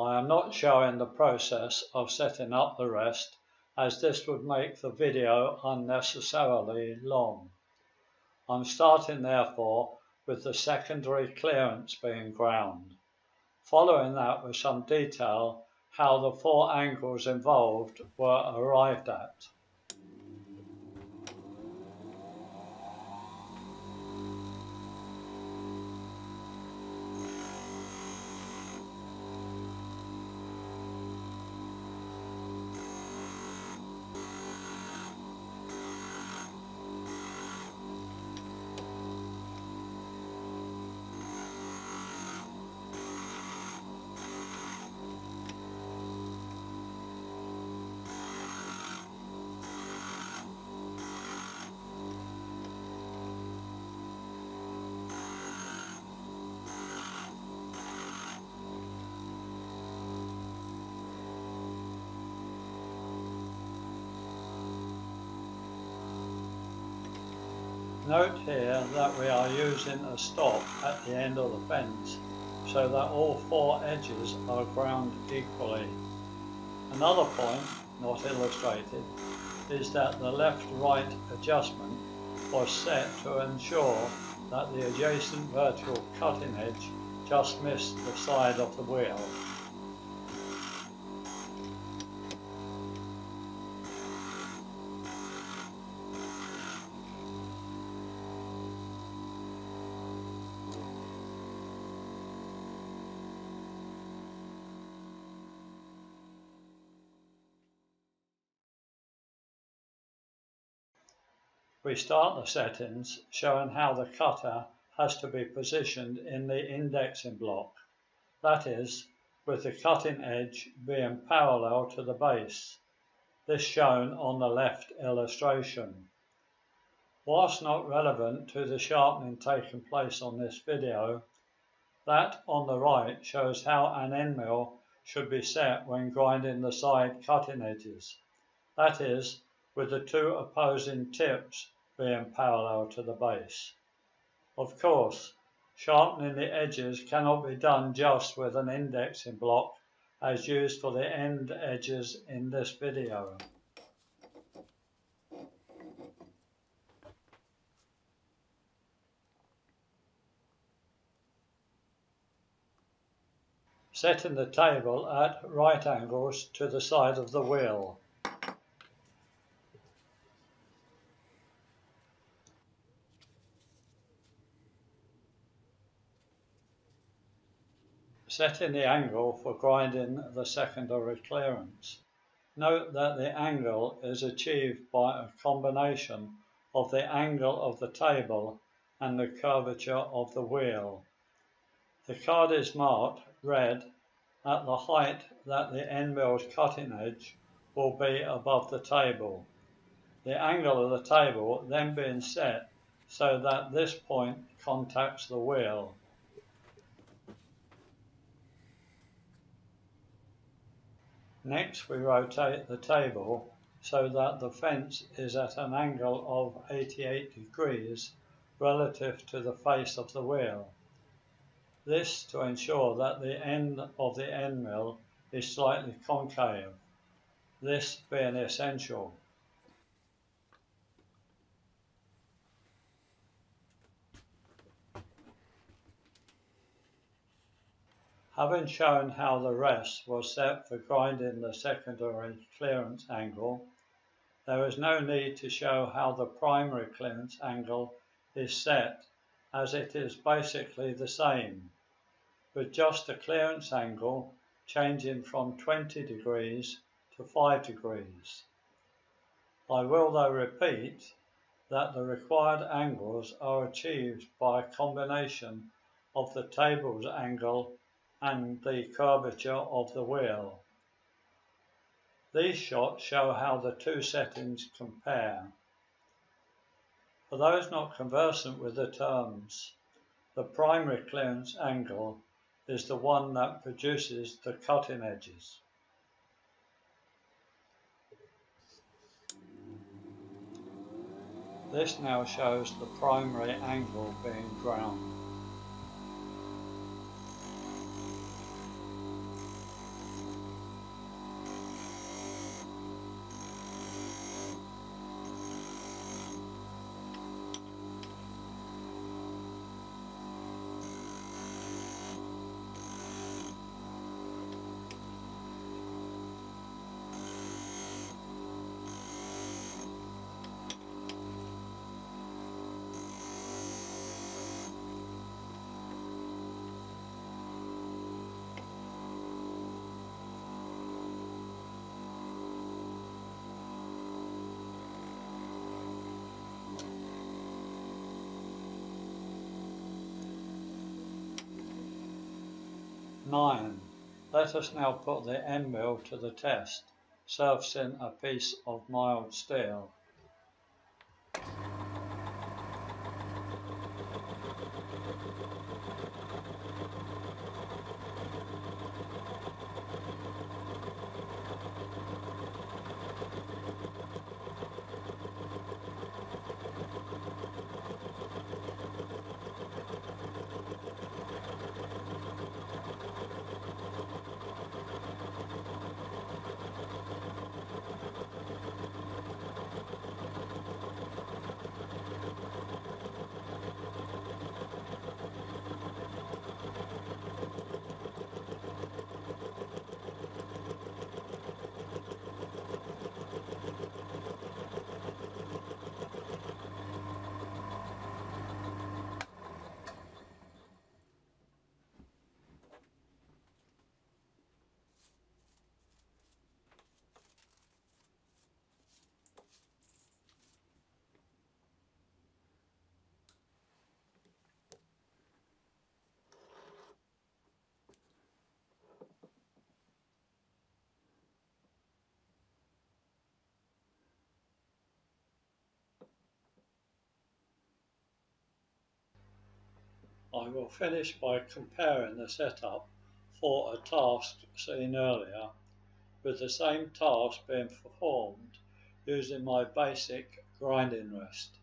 I am not showing the process of setting up the rest as this would make the video unnecessarily long. I'm starting therefore with the secondary clearance being ground. Following that with some detail how the four angles involved were arrived at. Note here that we are using a stop at the end of the fence so that all four edges are ground equally. Another point, not illustrated, is that the left-right adjustment was set to ensure that the adjacent vertical cutting edge just missed the side of the wheel. We start the settings showing how the cutter has to be positioned in the indexing block, that is, with the cutting edge being parallel to the base, this shown on the left illustration. Whilst not relevant to the sharpening taking place on this video, that on the right shows how an end mill should be set when grinding the side cutting edges, that is, with the two opposing tips being parallel to the base. Of course, sharpening the edges cannot be done just with an indexing block as used for the end edges in this video. Setting the table at right angles to the side of the wheel. Setting the angle for grinding the secondary clearance. Note that the angle is achieved by a combination of the angle of the table and the curvature of the wheel. The card is marked red at the height that the end mill's cutting edge will be above the table. The angle of the table then being set so that this point contacts the wheel. Next we rotate the table so that the fence is at an angle of 88 degrees relative to the face of the wheel. This to ensure that the end of the end mill is slightly concave, this being essential. Having shown how the rest was set for grinding the secondary clearance angle, there is no need to show how the primary clearance angle is set as it is basically the same, with just the clearance angle changing from 20 degrees to 5 degrees. I will though repeat that the required angles are achieved by a combination of the table's angle and the curvature of the wheel. These shots show how the two settings compare. For those not conversant with the terms, the primary clearance angle is the one that produces the cutting edges. This now shows the primary angle being ground. 9. Let us now put the end mill to the test, surfacing a piece of mild steel. I will finish by comparing the setup for a task seen earlier with the same task being performed using my basic grinding rest.